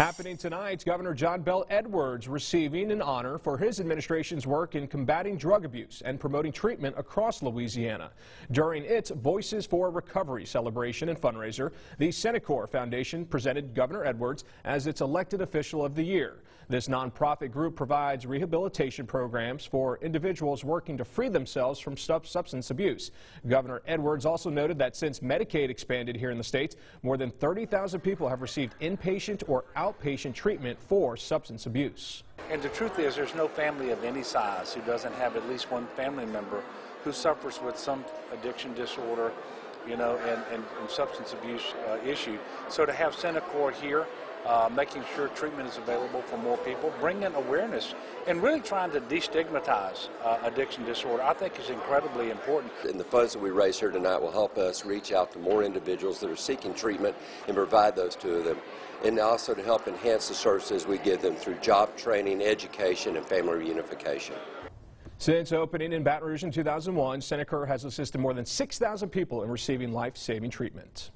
Happening tonight, Governor John Bel Edwards receiving an honor for his administration's work in combating drug abuse and promoting treatment across Louisiana. During its Voices for Recovery celebration and fundraiser, the Cenikor Foundation presented Governor Edwards as its elected official of the year. This nonprofit group provides rehabilitation programs for individuals working to free themselves from substance abuse. Governor Edwards also noted that since Medicaid expanded here in the state, more than 30,000 people have received inpatient or outpatient treatment for substance abuse. And the truth is, there's no family of any size who doesn't have at least one family member who suffers with some addiction disorder, you know, and, and, and substance abuse uh, issue. So to have Cenikor here uh, making sure treatment is available for more people, bringing awareness, and really trying to destigmatize uh, addiction disorder, I think is incredibly important. And the funds that we raise here tonight will help us reach out to more individuals that are seeking treatment and provide those to them. And also to help enhance the services we give them through job training, education, and family reunification. Since opening in Baton Rouge in 2001, Cenikor has assisted more than 6,000 people in receiving life-saving treatment.